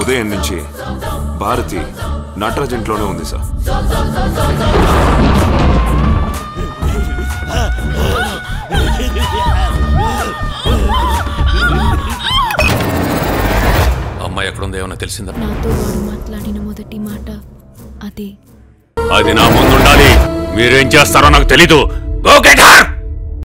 ఉదయం నుంచి భారతి నటరాజ్ ఇంట్లోనే ఉంది సార్. అమ్మాయి ఎక్కడుందో ఏమైనా తెలిసిందా? నాతో వాడు మాట్లాడిన మొదటి మాట అదే. అది నా ముందుండాలి. మీరేం చేస్తారో నాకు తెలీదు. Go get her